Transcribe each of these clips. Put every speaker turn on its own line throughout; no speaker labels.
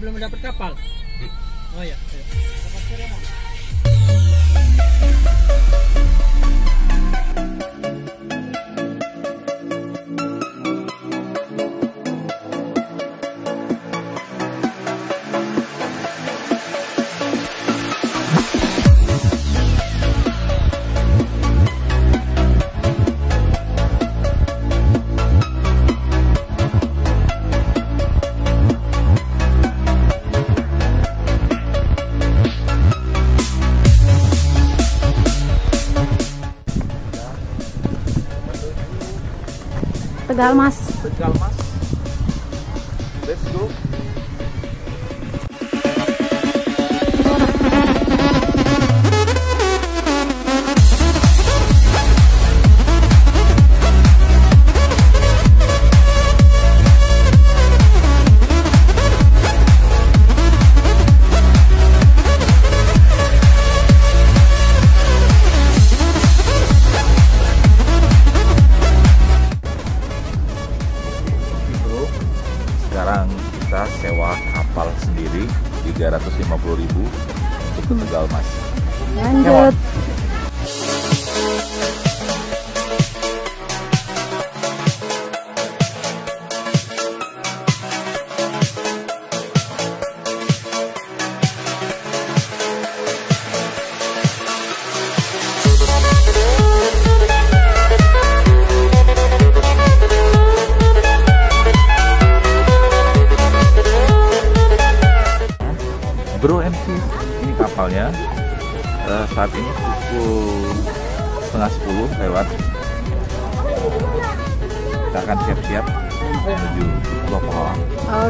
belum dapat kapal?
Hmm.
Oh
ya. Mas.
350.000 untuk ke Tegal Mas.
Lanjut.
Ini kapalnya. Eh, saat ini pukul setengah sepuluh lewat. Kita akan siap-siap menuju Pulau Pawang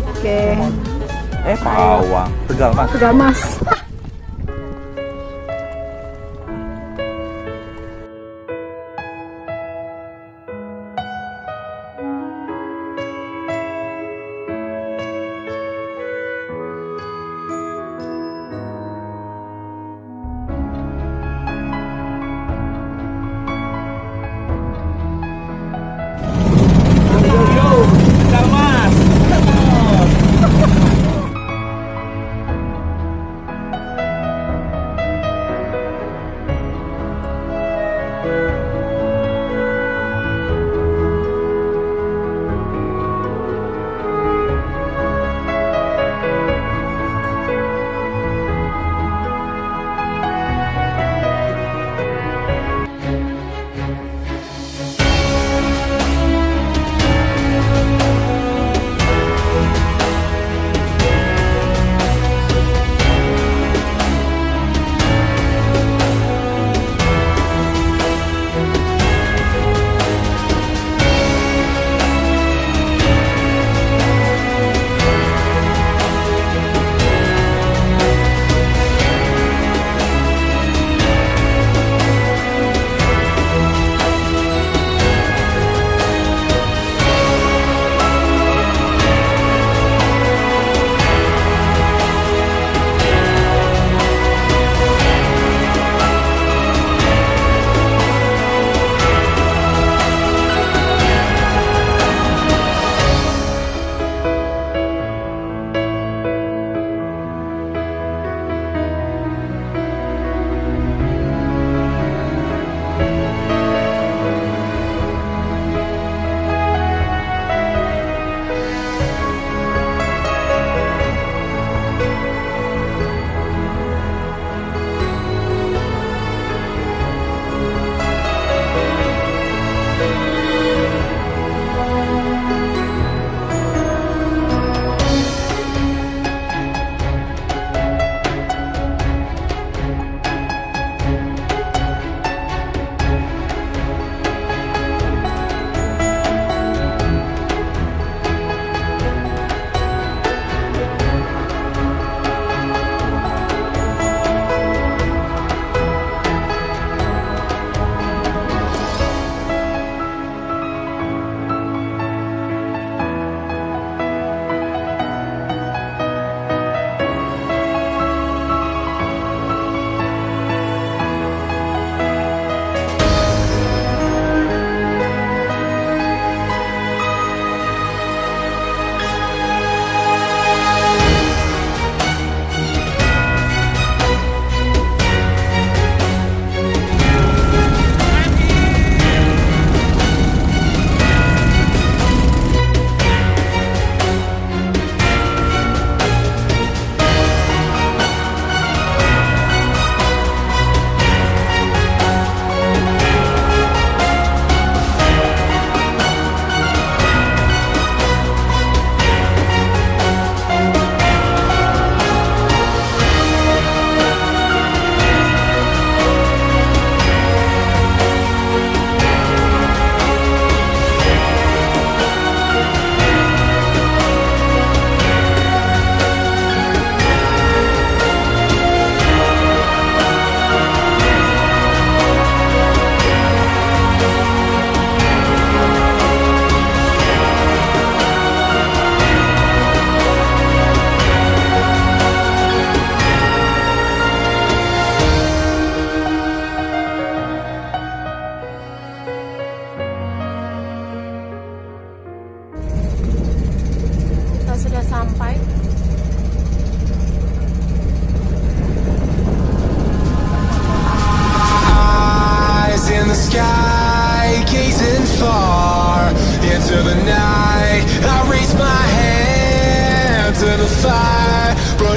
Oke.
eh Pawang. Tegal mas.
Tegal Mas.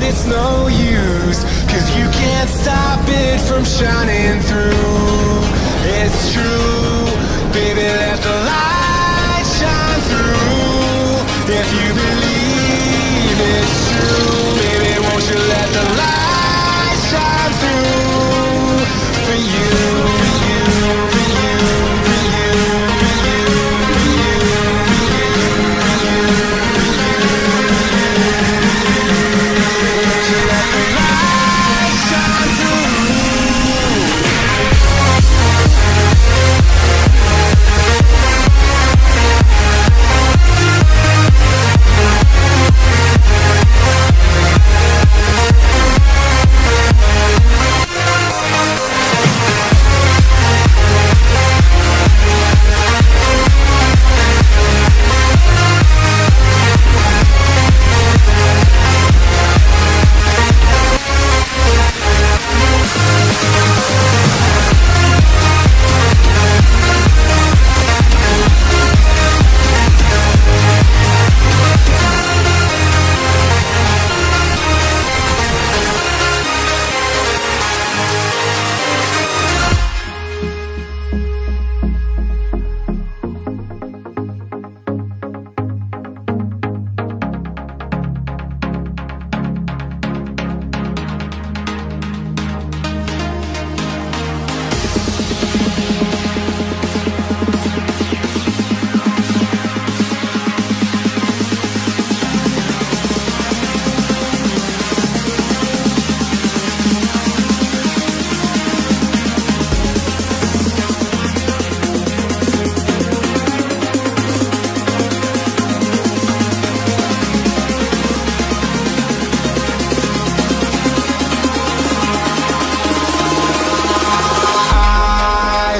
It's no use Cause you can't stop it from shining through. It's true, baby,